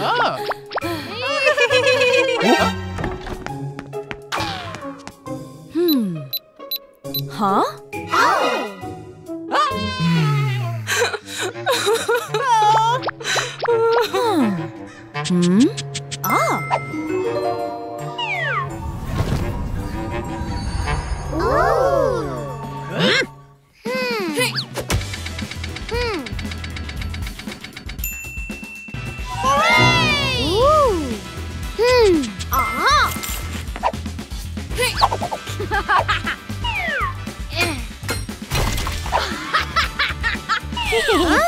Hmm. Huh? huh?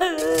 Uh.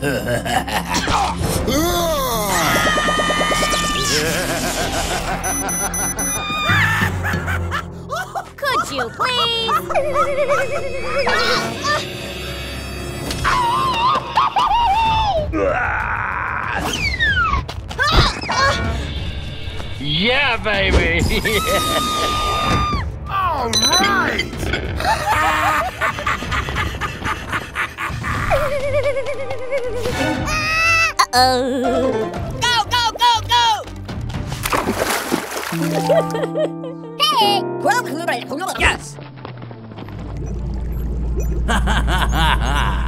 Could you please? Yeah, baby! All right! Uh-oh. Go, go, go, go! hey! Yes! Ah!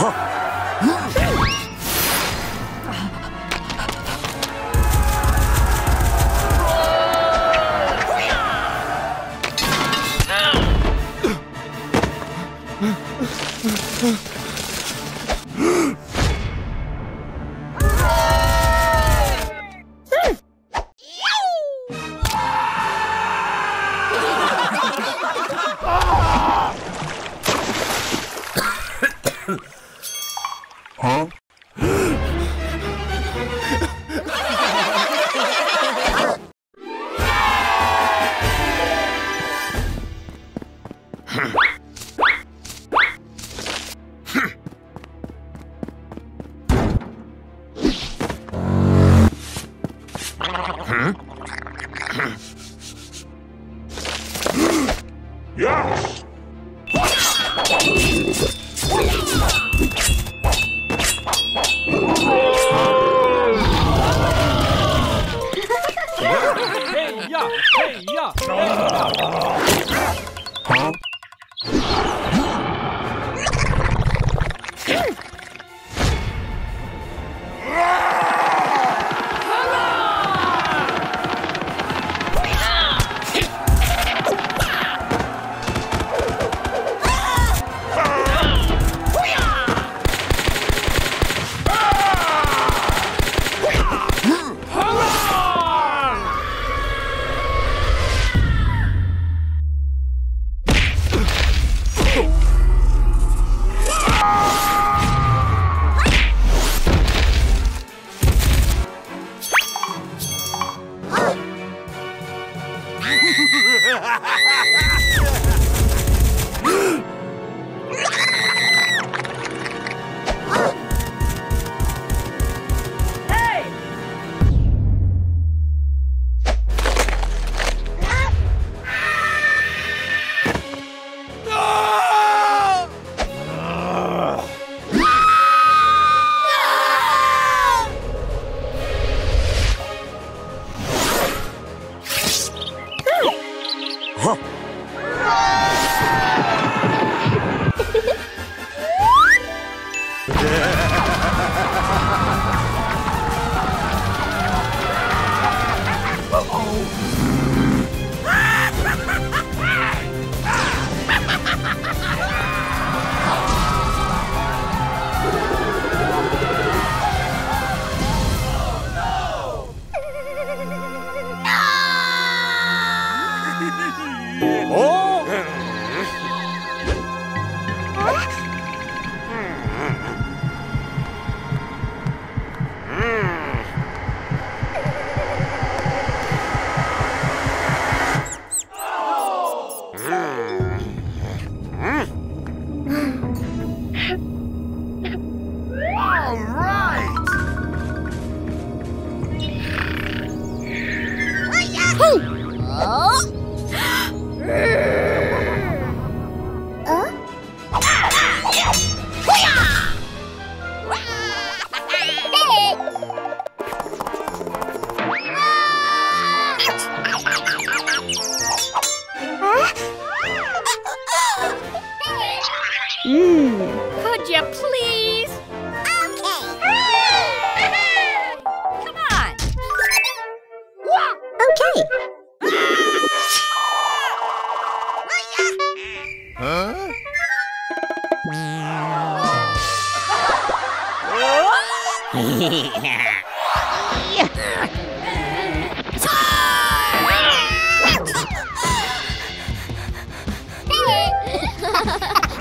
好哎呀 Could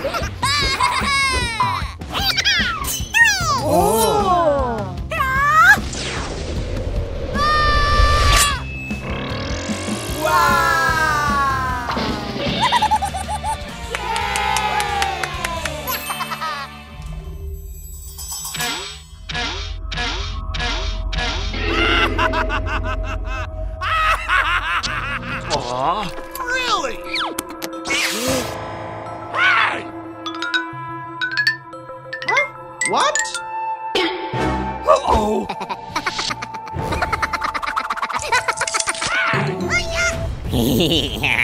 Really? Oh,